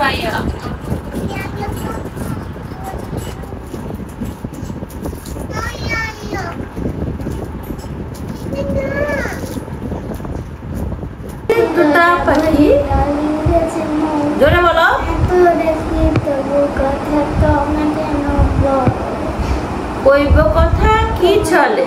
ভাইয়া তোতা পাখি জোরে বলো কইব কথা কি চলে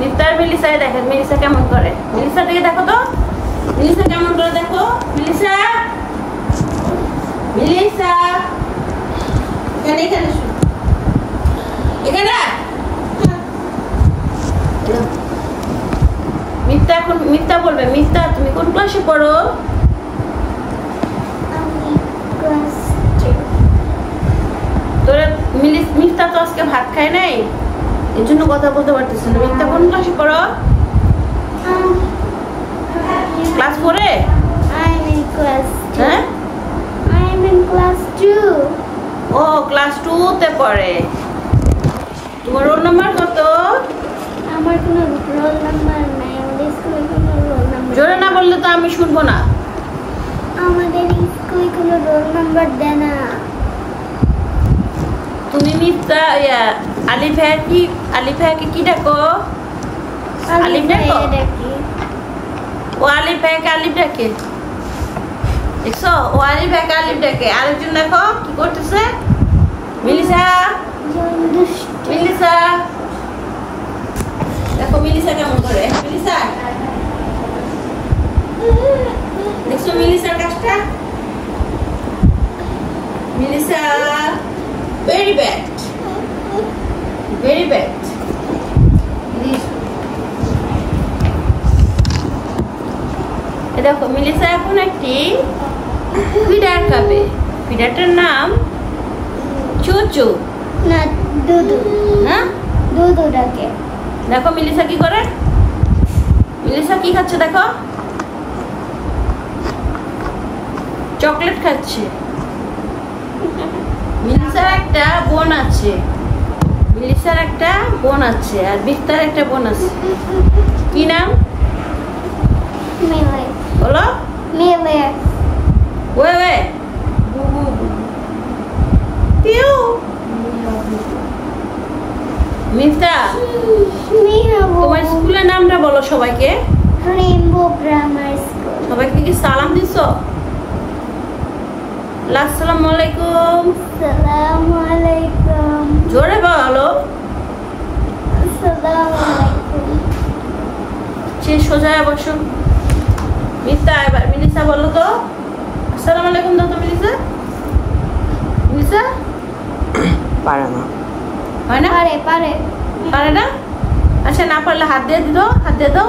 মিথ্যার মিলিসায় দেখেন মিলিসা কেমন করে? মিলিসা থেকে দেখো তো। মিলিসা কেমন করে দেখো? মিলিসা? মিলিসা? এখানে এখানে এখানে? মিথ্যা এখন মিথ্যা বলবে। মিথ্যা তুমি কোন ক্লাসে পড়ো? তোরা মিথ্যা তো আজকে ভাত খায় নাই? এর জন্য কথা বলতে পারতেছি না। মিথ্যা কোন ক্লাসে পড়ো ক্লাস ফোরে ও ক্লাস টু তে পড়ে। তোমার রোল নাম্বার কত? আমার কোনো রোল নাম্বার নাই আমাদের স্কুলে কোনো রোল নাম্বার জোরে না বললে তো আমি শুনব না। আমাদের স্কুলে কোনো রোল নাম্বার দেয় না। মিথ্যা ইয়া আলিফ কি কি ডাকো আলিফ ডাকো? ও আলিফ আলিফ ডাকে দেখছ ও আলিফ ভাইয়াকে আলিফ ডাকে আরেকজন দেখো কি করতেছে মিলিসা মিলিসা দেখো মিলিসা কেমন করে মিলিসা দেখছ মিলিসার কাজটা Melissa very bad very bad দেখো মিলিসা এখন একটি ফিডার খাবে। ফিডারটার নাম চুচু। না দুদু। হ্যাঁ? দুদু ডাকে দেখো মিলিসা কি করে? মিলিসা কি খাচ্ছে দেখো? চকলেট খাচ্ছে। মিলিসার একটা বোন আছে। মিলিসার একটা বোন আছে আর বিস্তার একটা বোন আছে। কি নাম? মেলে বলো। মেলে ওয়ে ওয়ে। পিউ। তোমার স্কুলের নামটা বলো সবাইকে। রেইনবো গ্রামার স্কুল সবাইকে কি সালাম দিছো? আসসালামু আলাইকুম। আসসালামু আলাইকুম জোরে বলো। আসসালামু আলাইকুম সে সোজা বসো। মিস্তা এবার মিলিসা বলো তো। আসসালামু আলাইকুম দাও তো মিলিসা মিলিসা পারে না। হয় না? পারে পারে। পারে না? আচ্ছা না পারলে হাত দিয়ে দিল হাত দিয়ে দাও।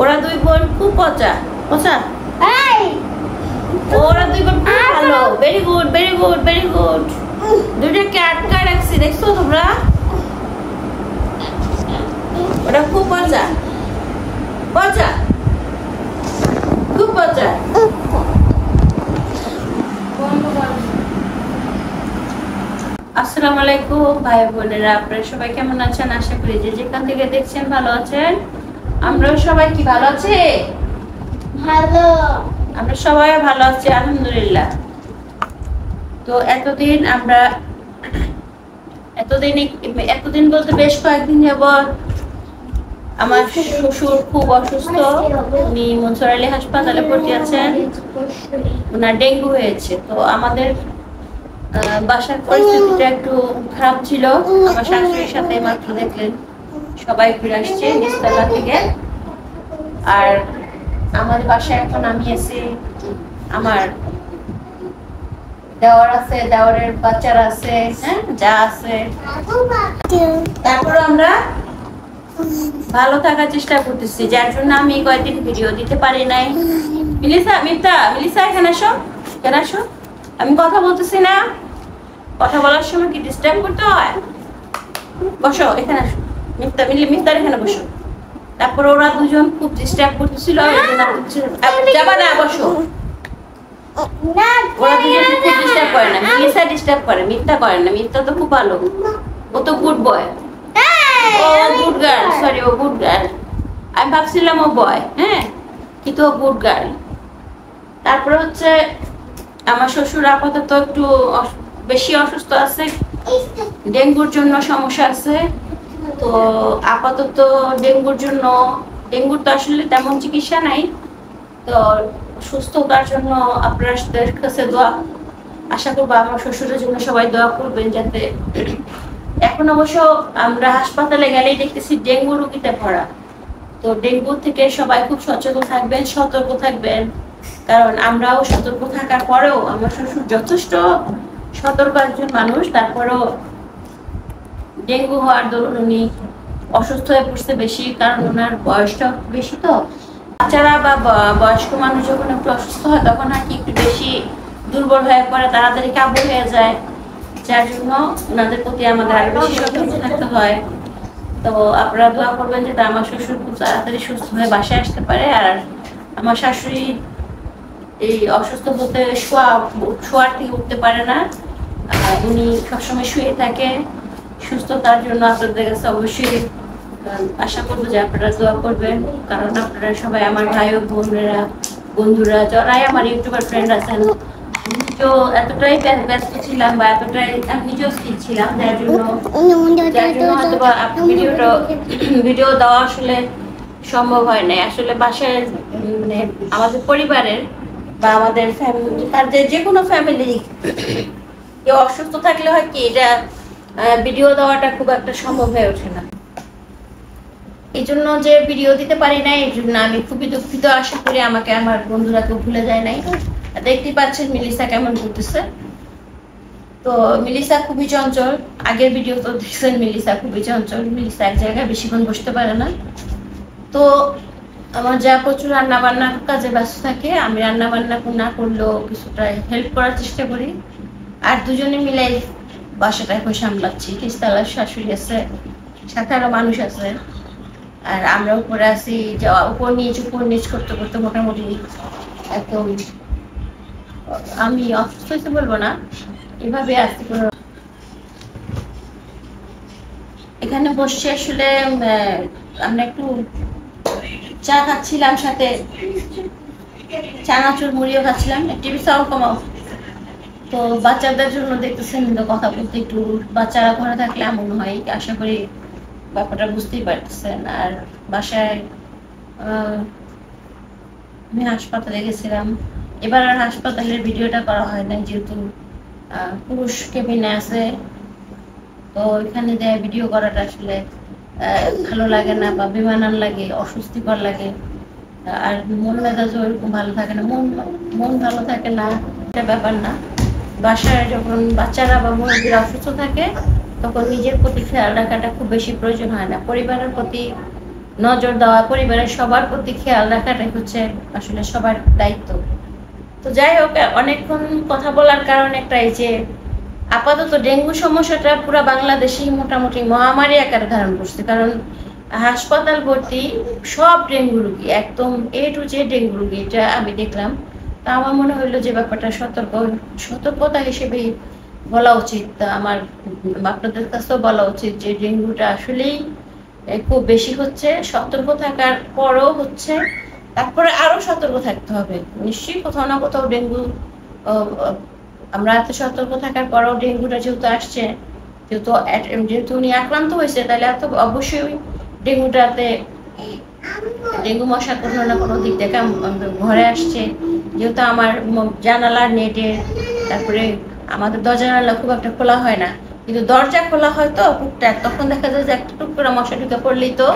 ওরা দুই বোন খুব পচা। পচা? ওরা দুই বোন খুব ভালো। Very good very good very good দুইটাকে আটকা রাখছি দেখছ তোমরা? ওরা খুব পচা পচা খুব পচা আসসালামু আলাইকুম ভাই বোনেরা। আপনারা সবাই কেমন আছেন? আশা করি যে যেখান থেকে দেখছেন ভালো আছেন। আমরাও সবাই কি ভালো আছি? ভালো। আমরা সবাই ভালো আছি, আলহামদুলিল্লাহ। তো এতদিন আমরা এতদিন এতদিন বলতে বেশ কয়েকদিন যাবৎ আমার শ্বশুর খুব অসুস্থ। উনি মনসুর আলী হাসপাতালে ভর্তি আছেন। ওনার ডেঙ্গু হয়েছে। তো আমাদের বাসার পরিস্থিতিটা একটু খারাপ ছিল। আমার শাশুড়ির সাথে মাত্র দেখলেন। সবাই ফিরে আসছে নিচতলা থেকে। আর আমাদের বাসায় এখন আমি এসে আমার দেওয়ার আছে, দেওয়ারের বাচ্চারা আছে হ্যাঁ যা আছে। তারপর আমরা ভালো থাকার চেষ্টা করতেছি, যার জন্য আমি কয়েকদিন ভিডিও দিতে পারি নাই। মিলিসা, মিতা, মিলিসা, এখানে আসো এখানে আসো। আমি কথা বলতেছি না। কথা বলার সময় কি ডিস্টার্ব করতে হয়? বসো, এখানে আসো। মিথ্যা মিলি মিথ্যার এখানে বসো। তারপর ওরা দুজন খুব ডিস্টার্ব করতেছিল যাবা না বসো। না ওরা দুজন খুব ডিস্টার্ব করে না। মিলিসা ডিস্টার্ব করে মিথ্যা করে না। মিথ্যা তো খুব ভালো। ও তো গুড বয় ও গুড গার্ল সরি ও গুড গার্ল আমি ভাবছিলাম ও বয় হ্যাঁ? কিন্তু ও গুড গার্ল তারপরে হচ্ছে আমার শ্বশুর আপাতত একটু বেশি অসুস্থ আছে। ডেঙ্গুর জন্য সমস্যা আছে। তো আপাতত ডেঙ্গুর জন্য, ডেঙ্গুর তো আসলে তেমন চিকিৎসা নাই। তো সুস্থতার জন্য আপনাদের কাছে দোয়া। আশা করব আমার শ্বশুরের জন্য সবাই দোয়া করবেন যাতে এখন অবশ্য আমরা হাসপাতালে গেলেই দেখতেছি ডেঙ্গু রোগীতে ভরা। তো ডেঙ্গু থেকে সবাই খুব সচেতন থাকবেন, সতর্ক থাকবেন। কারণ আমরাও সতর্ক থাকার পরেও আমার শ্বশুর যথেষ্ট সতর্ক একজন মানুষ, তারপরেও ডেঙ্গু হওয়ার দরুন উনি অসুস্থ হয়ে পড়ছে বেশি, কারণ ওনার বয়সটা বেশি তো। বাচ্চারা বা বয়স্ক মানুষ যখন একটু অসুস্থ হয়, তখন আর কি একটু বেশি দুর্বল হয়ে পড়ে, তাড়াতাড়ি কাবু হয়ে যায়। যার জন্য ওনাদের প্রতি আমাদের আরও বেশি সতর্ক থাকতে হয়। তো আপনারা দোয়া করবেন যে আমার শ্বশুর খুব তাড়াতাড়ি সুস্থ হয়ে বাসায় আসতে পারে। আর আমার শাশুড়ি এই অসুস্থ হতে শোয়া, শোয়ার থেকে উঠতে পারে না। উনি সবসময় শুয়ে থাকে। সুস্থতার জন্য আপনাদের কাছে অবশ্যই আশা করব যে আপনারা দোয়া করবেন। কারণ আপনারা সবাই আমার ভাই ও বোনেরা, বন্ধুরা, যারাই আমার ইউটিউবার ফ্রেন্ড আছেন এতটাই ব্যস্ত ছিলাম বা এতটাই ছিলাম। জন্য হয়তো বা ভিডিওটা, ভিডিও দেওয়া আসলে সম্ভব হয় নাই। আসলে মানে আমাদের পরিবারের বা আমাদের ফ্যামিলি যে কোনো ফ্যামিলি কেউ অসুস্থ থাকলে হয় কি, এটা ভিডিও দেওয়াটা খুব একটা সম্ভব হয়ে ওঠে না। এই জন্য যে ভিডিও দিতে পারি না এই জন্য আমি খুবই দুঃখিত। আশা করি আমাকে আমার বন্ধুরা কেউ ভুলে যায় নাই। দেখতেই পাচ্ছেন মিলিসা কেমন করতেছে তো মিলিসা খুবই চঞ্চল। আগের ভিডিও তো দেখছেন, মিলিসা খুবই চঞ্চল। মিলিসা এক জায়গায় বেশিক্ষণ বসতে পারে না। তো আমার যা প্রচুর রান্না বান্নার কাজে ব্যস্ত থাকে, আমি রান্না বান্না না করলেও কিছুটা হেল্প করার চেষ্টা করি। আর দুজনে মিলে বাসাটা এখন সামলাচ্ছি তিস্তালার শাশুড়ি আছে? সাথে আরও মানুষ আছে। আর আমরা উপরে আছি যাওয়া উপর নিচ উপর নিচ করতে করতে মোটামুটি একদম, আমি অসুস্থ হয়েছে বলব না, এভাবে আসতে কোনো এখানে বসে আসলে আমরা একটু চা খাচ্ছিলাম সাথে। চানাচুর মুড়িও খাচ্ছিলাম। টিভি সাউন্ড কমাও। তো বাচ্চাদের জন্য দেখতেছেন তো কথা বলতে একটু বাচ্চারা ঘরে থাকলে এমন হয়, আশা করি ব্যাপারটা বুঝতেই পারতেছেন। আর বাসায় আমি হাসপাতালে গেছিলাম। এবার আর হাসপাতালের ভিডিওটা করা হয় না যেহেতু পুরুষ কেবিনে আছে। তো এখানে যে ভিডিও করাটা আসলে ভালো লাগে না বা বিমানান লাগে, অস্বস্তিকর লাগে। আর মন মেজাজও ওরকম ভালো থাকে না। মন মন ভালো থাকে না, এটা ব্যাপার না। বাসায় যখন বাচ্চারা বা মুরব্বীরা অসুস্থ থাকে, তখন নিজের প্রতি খেয়াল রাখাটা খুব বেশি প্রয়োজন হয় না। পরিবারের প্রতি নজর দেওয়া, পরিবারের সবার প্রতি খেয়াল রাখাটাই হচ্ছে আসলে সবার দায়িত্ব। তো যাই হোক, অনেকক্ষণ কথা বলার কারণ একটাই যে, আপাতত ডেঙ্গু সমস্যাটা পুরো বাংলাদেশেই মোটামুটি মহামারী আকারে ধারণ করছে। কারণ হাসপাতাল ভর্তি সব ডেঙ্গু রুগী, একদম এ টু জে ডেঙ্গু রুগী, এটা আমি দেখলাম। তা আমার মনে হইল যে ব্যাপারটা সতর্ক, সতর্কতা হিসেবেই বলা উচিত। আমার আপনাদের কাছেও বলা উচিত যে ডেঙ্গুটা আসলেই খুব বেশি হচ্ছে। সতর্ক থাকার পরও হচ্ছে। তারপরে আরও সতর্ক থাকতে হবে। নিশ্চয়ই কোথাও না কোথাও ডেঙ্গু আমরা এত সতর্ক থাকার পরেও ডেঙ্গুটা যেহেতু আসছে, যেহেতু যেহেতু উনি আক্রান্ত হয়েছে, তাহলে এত অবশ্যই ডেঙ্গুটাতে, ডেঙ্গু মশা কোনো না কোনো দিক থেকে ঘরে আসছে। যেহেতু আমার জানালার নেটে, তারপরে আমাদের দরজা জানালা খুব একটা খোলা হয় না। কিন্তু দরজা খোলা হয় তো টুকটাক, তখন দেখা যায় যে একটা টুক করে মশা ঢুকে পড়লেই তো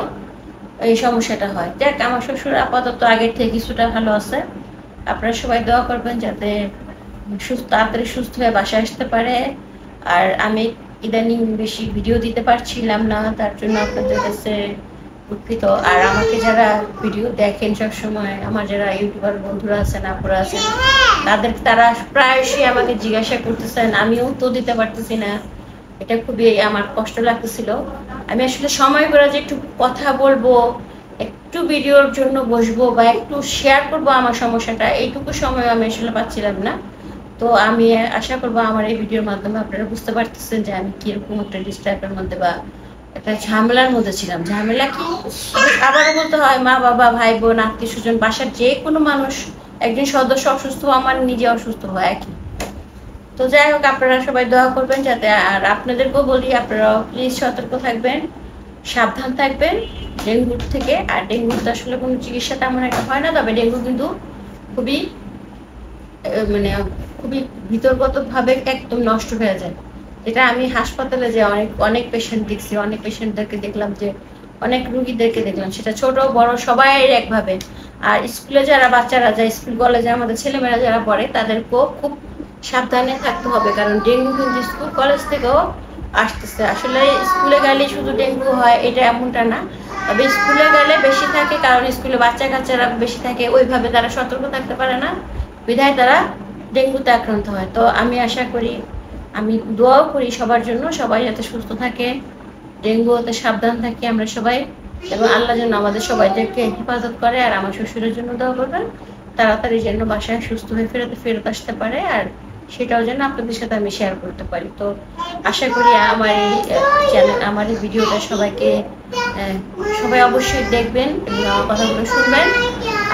এই সমস্যাটা হয়। দেখ আমার শ্বশুর আপাতত আগের থেকে কিছুটা ভালো আছে। আপনারা সবাই দোয়া করবেন যাতে সুস্থ, তাড়াতাড়ি সুস্থ হয়ে বাসায় আসতে পারে। আর আমি ইদানিং বেশি ভিডিও দিতে পারছিলাম না, তার জন্য আপনাদের কাছে দুঃখিত আর আমাকে যারা ভিডিও দেখেন সবসময়, আমার যারা ইউটিউবার বন্ধুরা আছেন, আপুরা আছেন, তাদের তারা প্রায়শই আমাকে জিজ্ঞাসা করতেছেন, আমিও তো দিতে পারতেছি না। এটা খুবই আমার কষ্ট লাগতেছিল। আমি আসলে সময় করে যে একটু কথা বলব, একটু ভিডিওর জন্য বসবো বা একটু শেয়ার করব আমার সমস্যাটা, এইটুকু সময় আমি আসলে পাচ্ছিলাম না। তো আমি আশা করব আমার এই ভিডিওর মাধ্যমে আপনারা বুঝতে পারতেছেন যে আমি কীরকম একটা ডিস্টার্বের মধ্যে বা একটা ঝামেলার মধ্যে ছিলাম। ঝামেলা কি? আবারও বলতে হয়, মা, বাবা, ভাই, বোন, আত্মীয় স্বজন, বাসার যে কোনো মানুষ, একজন সদস্য অসুস্থ, আমার নিজে অসুস্থ, হয় একই। তো যাই হোক, আপনারা সবাই দোয়া করবেন যাতে আর আপনাদেরকেও বলি, আপনারা প্লিজ সতর্ক থাকবেন, সাবধান থাকবেন। ডেঙ্গুর থেকে, আর ডেঙ্গুর তো আসলে কোনো চিকিৎসা তেমন একটা হয় না, তবে ডেঙ্গু কিন্তু খুবই মানে খুবই ভিতরগত ভাবে একদম নষ্ট হয়ে যায়। যেটা আমি হাসপাতালে যে অনেক অনেক পেশেন্ট দেখছি, অনেক পেশেন্টদেরকে দেখলাম যে, অনেক রুগীদেরকে দেখলাম, সেটা ছোট, বড় সবাই একভাবে। আর স্কুলে যারা বাচ্চারা যায় স্কুল কলেজে আমাদের ছেলেমেয়েরা যারা পড়ে, তাদেরকেও খুব সাবধানে থাকতে হবে, কারণ ডেঙ্গু কিন্তু স্কুল কলেজ থেকেও আসতেছে। আসলে স্কুলে গেলে শুধু ডেঙ্গু হয়, এটা এমনটা না। তবে স্কুলে গেলে বেশি থাকে, কারণ স্কুলে বাচ্চা কাচ্চারা বেশি থাকে, ওইভাবে তারা সতর্ক থাকতে পারে না। বিধায় তারা ডেঙ্গুতে আক্রান্ত হয়। তো আমি আশা করি আমি দোয়াও করি সবার জন্য, সবাই যাতে সুস্থ থাকে ডেঙ্গু হতে সাবধান থাকি আমরা সবাই, এবং আল্লাহ যেন আমাদের সবাইদেরকে হেফাজত করে আর আমার শ্বশুরের জন্য দোয়া করবেন। তাড়াতাড়ি যেন বাসায় সুস্থ হয়ে ফেরত ফেরত আসতে পারে আর সেটাও যেন আপনাদের সাথে আমি শেয়ার করতে পারি। তো আশা করি আমার এই চ্যানেল আমার এই ভিডিওটা সবাইকে সবাই অবশ্যই দেখবেন এবং আমার কথাগুলো শুনবেন।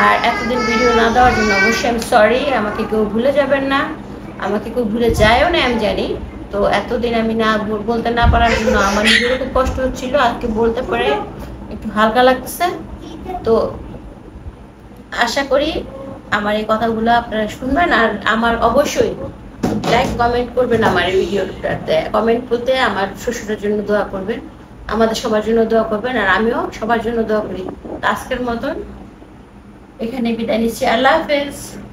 আর এতদিন ভিডিও না দেওয়ার জন্য অবশ্যই আমি সরি আমাকে কেউ ভুলে যাবেন না। আমাকে কেউ ভুলে যায়ও না, আমি জানি। তো এতদিন আমি না বল- বলতে না পারার জন্য আমার নিজেরও খুব কষ্ট হচ্ছিল, আজকে বলতে পারে একটু হালকা লাগতেছে তো আশা করি আমার এই কথাগুলো আপনারা শুনবেন, আর আমার অবশ্যই লাইক কমেন্ট করবেন আমার এই ভিডিওটাতে। কমেন্ট করতে আমার শ্বশুরের জন্য দোয়া করবেন, আমাদের সবার জন্য দোয়া করবেন, আর আমিও সবার জন্য দোয়া করি। আজকের মতন এখানে বিদায় নিচ্ছি। আল্লাহ হাফেজ।